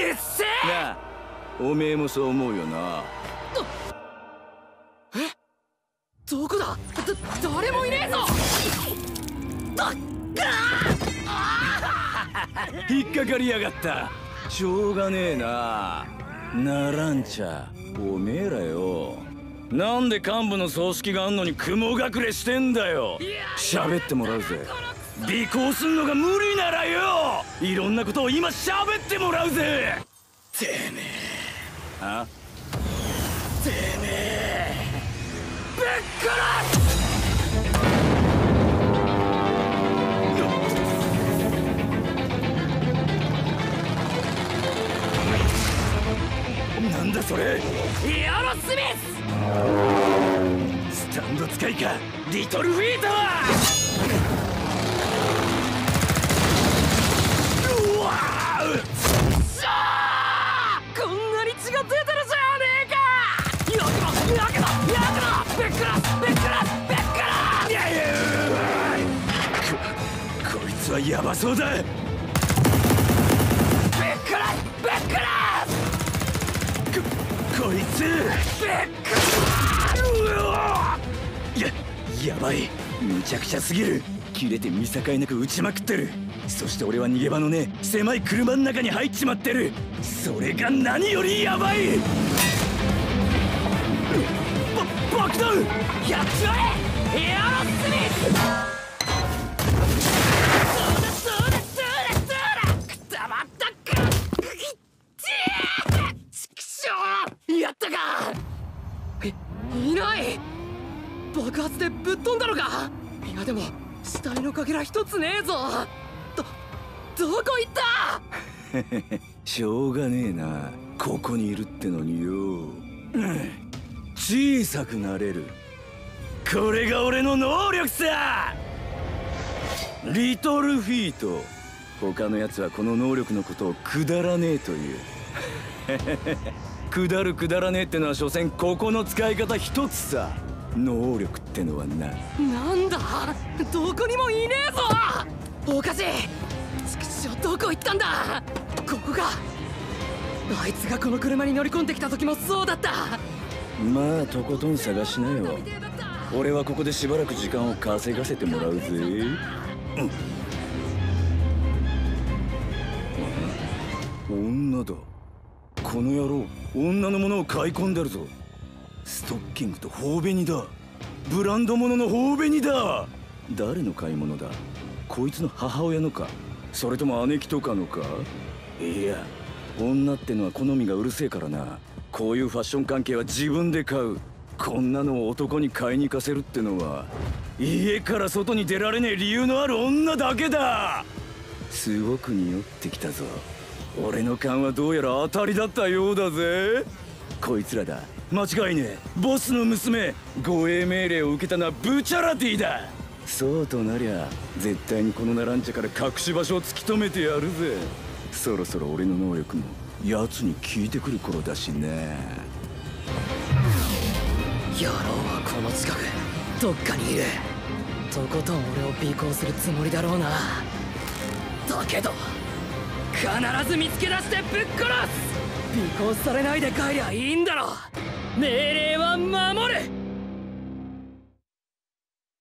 でっせなあおめえもそう思うよな。え？どこだ？だ誰もいねえぞ！だっ引っかかりやがった。しょうがねえな。ならんちゃ。おめえらよ。なんで幹部の葬式があんのに雲隠れしてんだよ。喋ってもらうぜ尾行すんのが無理ならよ。いろんなことを今喋ってもらうぜ。てめえ。あ？てめえ。ぶっ殺すなんだそれ？エアロスミス！スタンド使いか。リトルフィートうはそうだ。べっくらべっくらここいつべっくややばい。むちゃくちゃすぎる。切れて見境なく撃ちまくってる。そして俺は逃げ場のね狭い車の中に入っちまってる。それが何よりヤバい。ば爆弾！やっちまえ！エアいない。爆発でぶっ飛んだのか。いやでも死体のかけら一つねえぞ。どどこ行った？しょうがねえな。ここにいるってのによ、う、小さくなれる。これが俺の能力さ。リトルフィート。他のやつはこの能力のことをくだらねえという。くだるくだらねえってのは所詮ここの使い方一つさ。能力ってのはななんだ？どこにもいねえぞ！おかしい！畜生どこ行ったんだ？ここかあいつがこの車に乗り込んできた時もそうだった！まあとことん探しなよ。俺はここでしばらく時間を稼がせてもらうぜ、うん、女だこの野郎女のものを買い込んでるぞ。ストッキングと頬紅だ。ブランド物の頬紅だ。誰の買い物だ？こいつの母親のか？それとも姉貴とかのか？いや女ってのは好みがうるせえからな。こういうファッション関係は自分で買う。こんなのを男に買いに行かせるってのは家から外に出られねえ理由のある女だけだ。すごく匂ってきたぞ。俺の勘はどうやら当たりだったようだぜ。こいつらだ。間違いねえ。ボスの娘。護衛命令を受けたのはブチャラティだ。そうとなりゃ絶対にこのナランチャから隠し場所を突き止めてやるぜ。そろそろ俺の能力も奴に効いてくる頃だしね。野郎はこの近くどっかにいる。とことん俺を尾行するつもりだろうな。だけど必ず見つけ出してぶっ殺す。尾行されないで帰りゃいいんだろ。命令は守る。